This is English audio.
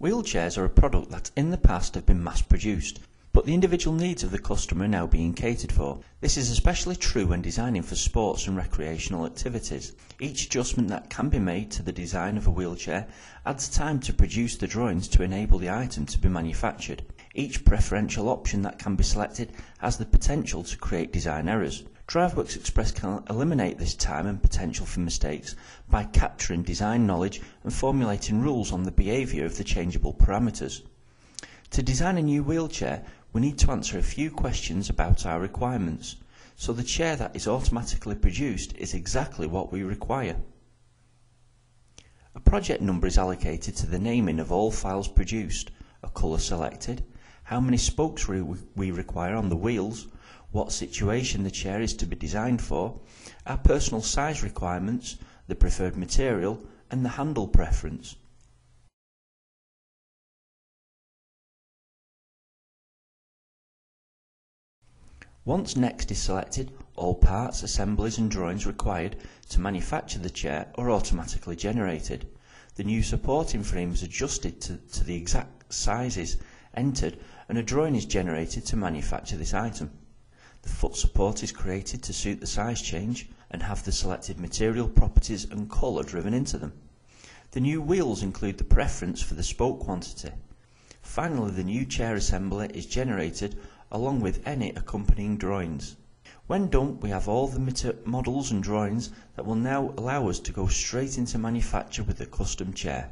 Wheelchairs are a product that in the past have been mass produced, but the individual needs of the customer are now being catered for. This is especially true when designing for sports and recreational activities. Each adjustment that can be made to the design of a wheelchair adds time to produce the drawings to enable the item to be manufactured. Each preferential option that can be selected has the potential to create design errors. DriveWorksXpress can eliminate this time and potential for mistakes by capturing design knowledge and formulating rules on the behaviour of the changeable parameters. To design a new wheelchair, we need to answer a few questions about our requirements, so the chair that is automatically produced is exactly what we require. A project number is allocated to the naming of all files produced, a colour selected, how many spokes we we require on the wheels, what situation the chair is to be designed for, our personal size requirements, the preferred material and the handle preference. Once Next is selected, all parts, assemblies and drawings required to manufacture the chair are automatically generated. The new supporting frame is adjusted to, to the exact sizes entered and a drawing is generated to manufacture this item. The foot support is created to suit the size change and have the selected material properties and colour driven into them. The new wheels include the preference for the spoke quantity. Finally, the new chair assembly is generated along with any accompanying drawings. When done, we have all the models and drawings that will now allow us to go straight into manufacture with the custom chair.